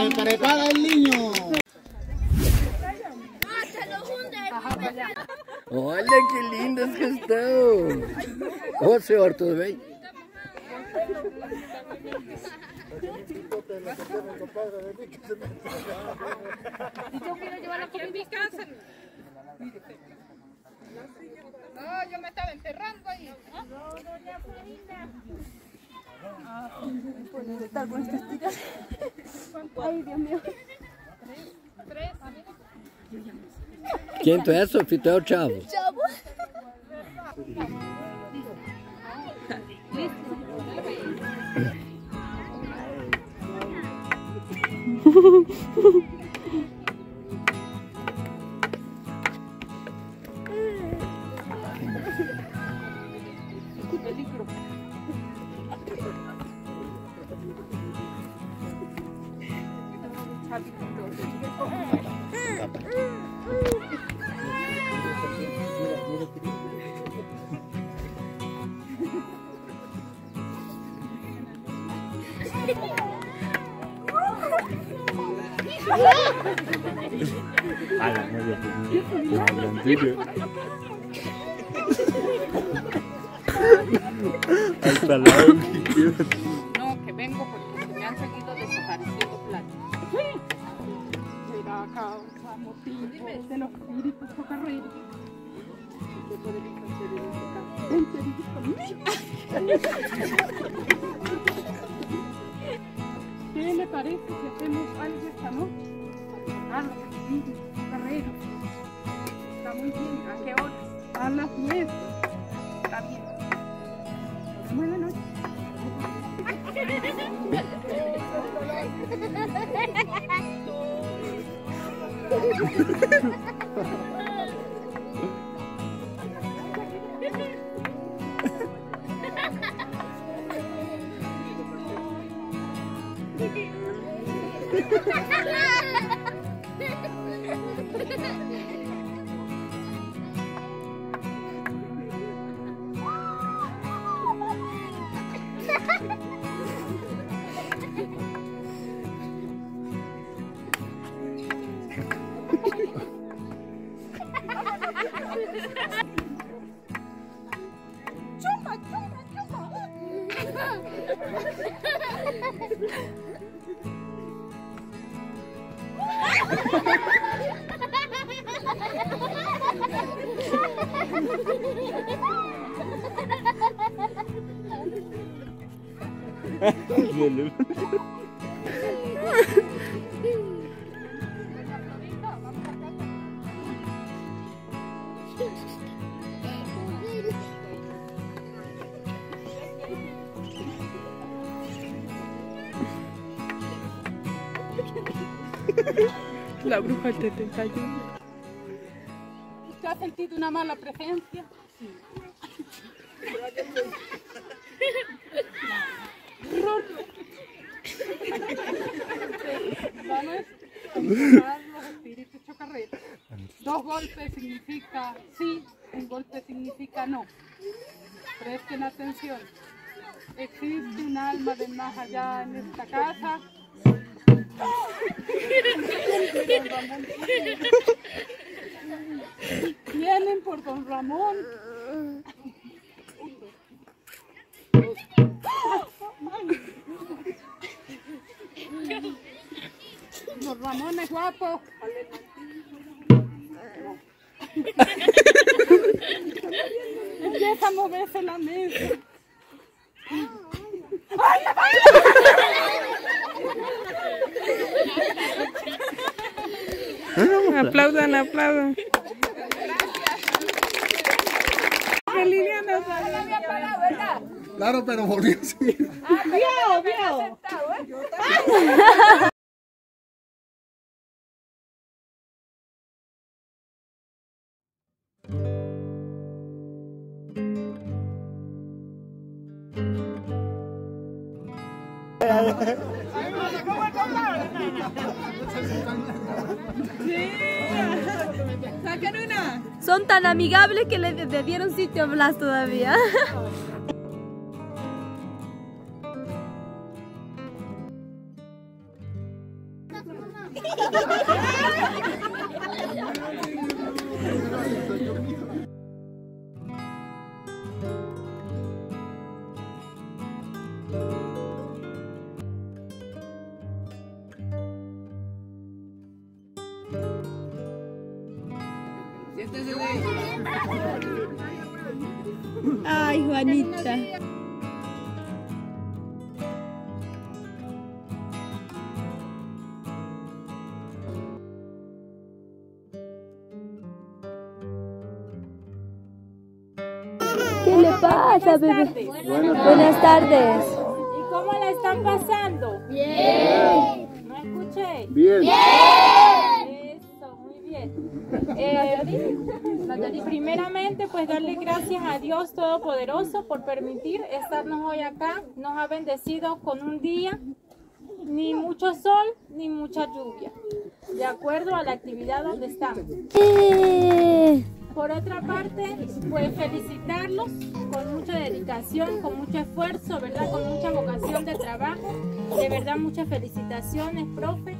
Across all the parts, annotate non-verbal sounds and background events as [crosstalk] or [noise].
Se prepara el niño. Olha que lindas que estão! Ô senhor, tudo bem? Yo quiero llevarla con mi casa. No, yo me estaba enterrando ahí. Ay, Dios mío. Tres. É, Sofia? Tu é o Chavo? Chavo. A la media serio. Hasta la. No, que vengo porque me han seguido desapareciendo platos. Será causa, motivo de los espíritus. ¿Qué podemos hacer en este caso? Vente, dice ¿Qué le parece si hacemos algo esta noche? A los espíritus socarreros. Está muy bien. ¿A qué horas? A las 10. Está bien. Nos vemos [laughs] la bruja del 71. ¿Usted ha sentido una mala presencia? Vamos a los espíritus chocarreros. Dos golpes significa sí, un golpe significa no. Presten atención. Existe un alma de más allá en esta casa. Vienen por don Ramón. Don Ramón es guapo. Empieza a moverse la mesa. Aplaudan, aplaudan. Liliana salió. Claro, pero volvió a subir. Vio, vio. Una. Son tan amigables que le, le dieron sitio a Blas todavía. [laughs] Ay, Juanita. ¿Qué le pasa, bebé? Buenas tardes. ¿Y cómo la están pasando? Bien. ¿No escuché? Bien. Bien. Eh, primeramente, pues darle gracias a Dios Todopoderoso por permitir estarnos hoy acá. Nos ha bendecido con un día, ni mucho sol, ni mucha lluvia, de acuerdo a la actividad donde estamos. Por otra parte, pues felicitarlos con mucha dedicación, con mucho esfuerzo, ¿verdad? Con mucha vocación de trabajo. De verdad, muchas felicitaciones, profe.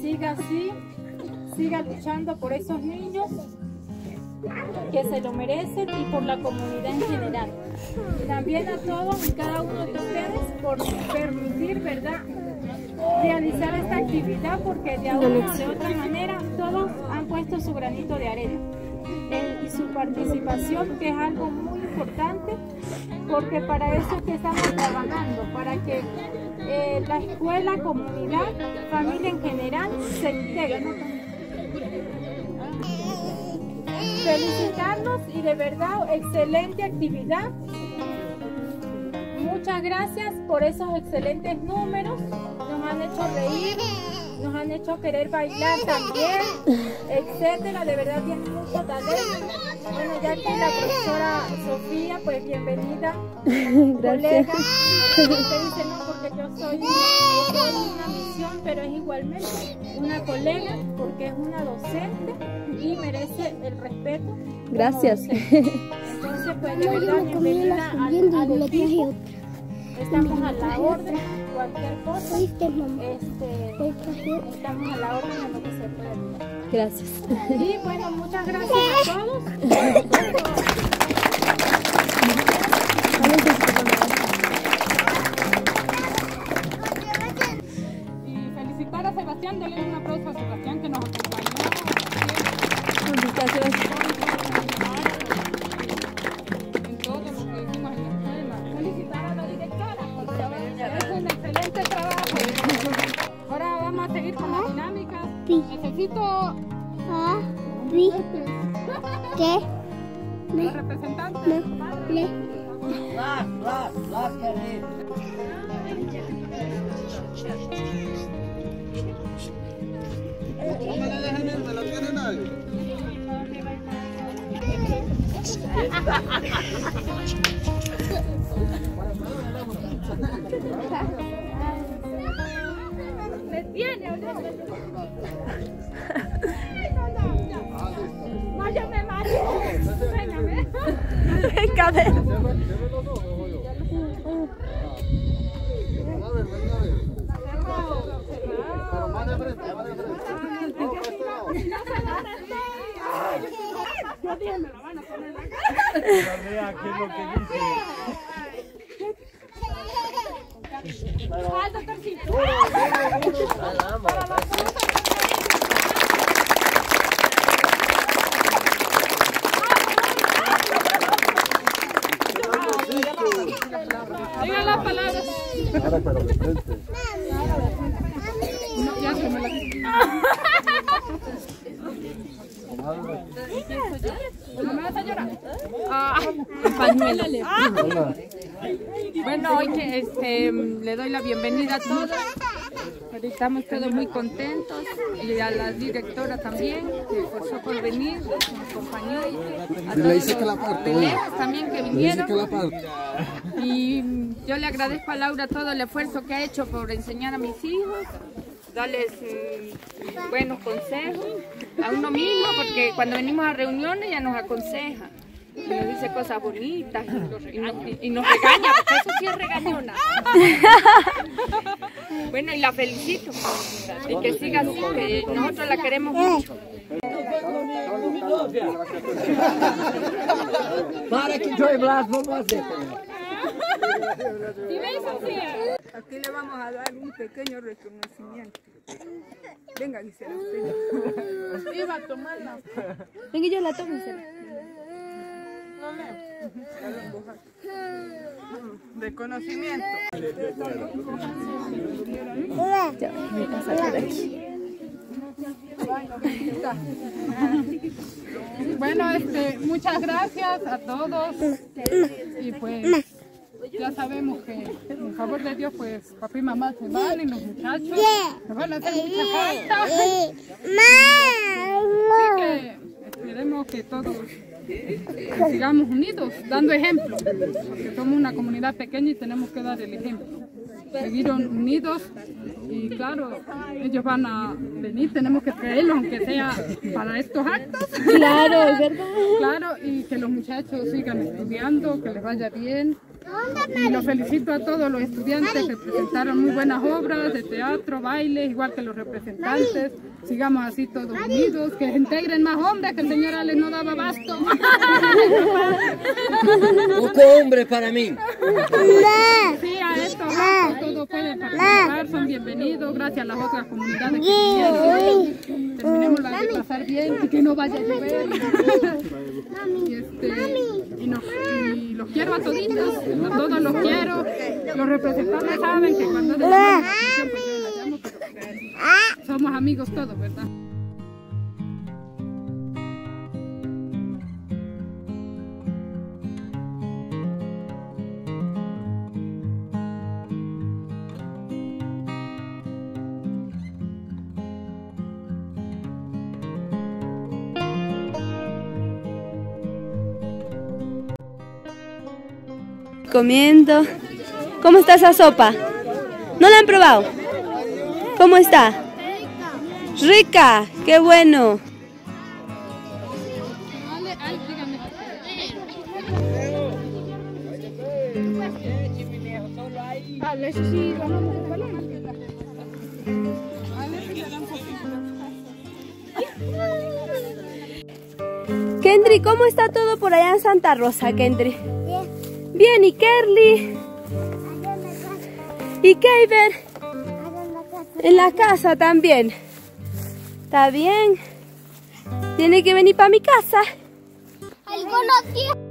Siga así, siga luchando por esos niños que se lo merecen y por la comunidad en general. También a todos y cada uno de ustedes por permitir, ¿verdad? realizar esta actividad porque de alguna o de otra manera todos han puesto su granito de arena y su participación que es algo muy importante porque para eso es que estamos trabajando, para que eh, la escuela, comunidad, familia en general se integre. Felicitarlos y de verdad excelente actividad. Muchas gracias por esos excelentes números. Nos han hecho reír, nos han hecho querer bailar también, etcétera. De verdad tienen mucho talento. Bueno, ya que la profesora Sofía, pues bienvenida, [laughs] colega. Usted dice no porque yo soy, yo soy una misión, pero es igualmente una colega porque es una docente y merece el respeto. Gracias. Entonces, pues de verdad, bienvenida al, al equipo. Estamos a la orden, cualquier cosa. Este, estamos a la orden de lo que se pueda. Gracias. Y bueno, muchas gracias a [laughs] todos. No me la dejen ir, me la tiene nadie. Váyame, Yo dije, a. Diga las palabras. Ahora, pero de frente. Ya se me la ¿No me vas a llorar? Ah. Bueno, hoy que, este, le doy la bienvenida a todos. Estamos todos muy contentos y a la directora también, que esforzó por venir, nos acompañó. A Le todos hice que la los parte, papeleros también que vinieron. que la parte. Y yo le agradezco a Laura todo el esfuerzo que ha hecho por enseñar a mis hijos, darles mm, buenos consejos a uno mismo, porque cuando venimos a reuniones ella nos aconseja. y Nos dice cosas bonitas y, nos- y nos, y nos regaña, porque eso sí es regañona. [laughs] Bueno, y la felicito. Y que siga así, que nosotros la queremos mucho. Para que yo y Blas vamos a hacer. Aquí le vamos a dar un pequeño reconocimiento. Venga, Gisela, usted. [laughs] Iba a tomarla. Venga, yo la tomo. Gisela. Reconocimiento. Bueno, este, muchas gracias a todos. Y pues ya sabemos que en favor de Dios, pues papá y mamá se van y los muchachos nos van a hacer mucha falta. Así que esperemos que todos sigamos unidos, dando ejemplo, porque somos una comunidad pequeña y tenemos que dar el ejemplo. Seguir unidos y claro, ellos van a venir, tenemos que traerlos aunque sea para estos actos. Claro, es verdad. Claro, y que los muchachos sigan estudiando, que les vaya bien. Y los felicito a todos los estudiantes que presentaron muy buenas obras de teatro, baile, igual que los representantes. Sigamos así todos unidos, que se integren más hombres, que el señor Alex no daba basto. Poco hombre para mí. Sí, a actos todos pueden participar, son bienvenidos, gracias a las otras comunidades que vinieron. Terminemos la de pasar bien y que no vaya a llover. [laughs] Y, este, y, nos- y los quiero a toditos, a todos los quiero. Los representantes saben que cuando de la organización, pues yo la llamo, pero somos amigos todos, ¿verdad? Comiendo. ¿Cómo está esa sopa? ¿No la han probado? ¿Cómo está? Rica, qué bueno. Kendry, ¿cómo está todo por allá en Santa Rosa, Kendry? Bien, ¿y Kerly? ¿Y Keiber? En la casa también. ¿Está bien? Tiene que venir para mi casa. Algunos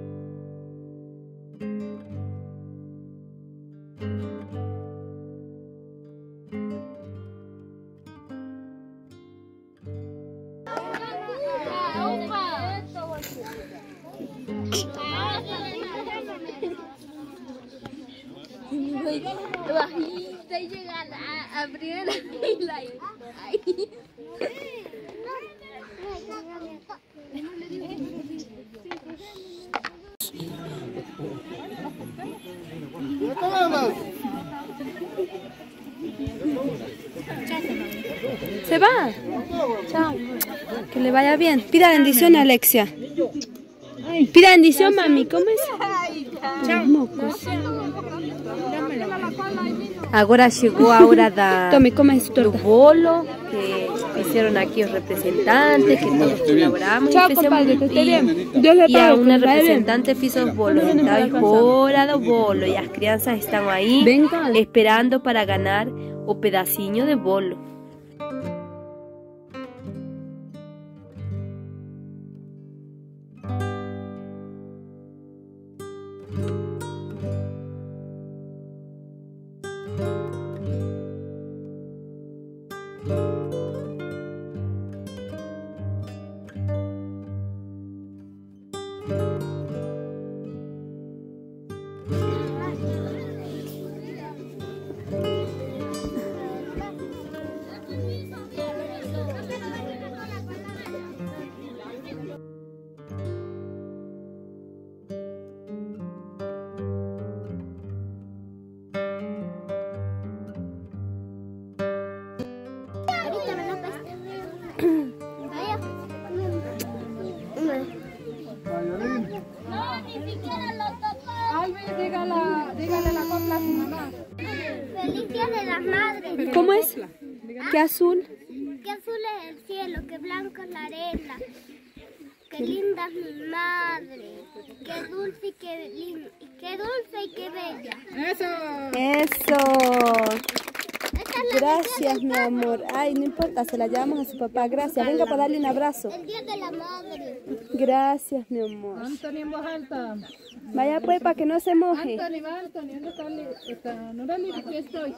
¿Se va? Chao. Que le vaya bien. Pida bendición Alexia. Pida bendición, mami. ¿Cómo es? Chao. Agora chegou a hora da, Tome, come su torta. bolo que fizeram aqui os representantes, que todos colaboramos. Chao, compadre, que esté bien. Dios le E a bien. representante fez os bolos, então é hora do bolo e as crianças estão aí Venga. esperando para ganhar o pedacinho de bolo. ¿Qué azul? Qué azul es el cielo, qué blanco es la arena. Qué linda es mi madre. Qué dulce y qué linda. Qué dulce y qué bella. Eso. Eso. Esta Gracias, mi amor. Ay, no importa, se la llevamos a su papá. Gracias. Venga para darle un abrazo. el día de la madre. Gracias, mi amor. Anthony en voz alta. Vaya pues para que no se moje. Anthony, va Anthony. ¿Dónde está Lili? Está, no aquí estoy.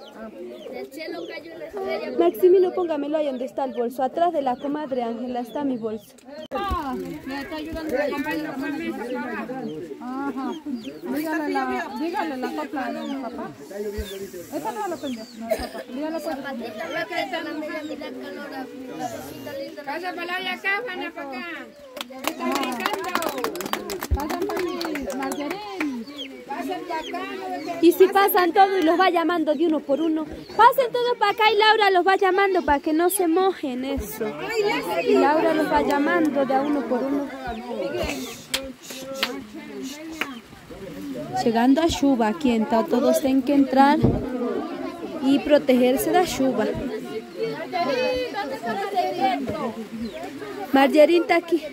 Del cielo cayó una estrella. Maximino, póngamelo ahí donde está el bolso. Atrás de la comadre Ángela está mi bolso. Ah, me está ayudando la compañera. Ajá. Dígale la, dígale la copla a mi papá. Esa no la pendió, no papá. Dígale. Patita, me queda la mía, mira el calor. La cosita linda. Pasa para allá acá, Fana, para acá. Están brincando. Pasan. Pasen de acá, Y si pasan todos y los va llamando de uno por uno, pasen todos para acá y Laura los va llamando para que no se mojen eso. Y Laura los va llamando de a uno por uno. Llegando a Chuba, aquí entra, todos tienen que entrar y protegerse de Chuba. Margerín está aquí.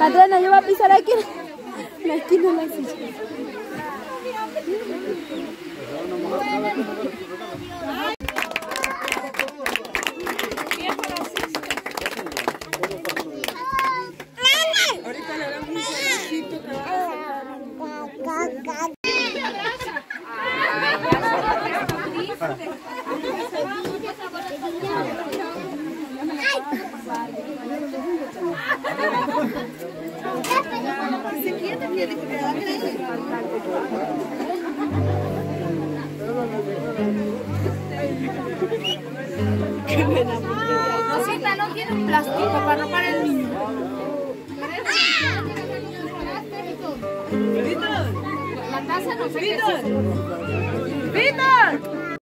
Adriana, yo voy a pisar aquí la esquina la silla.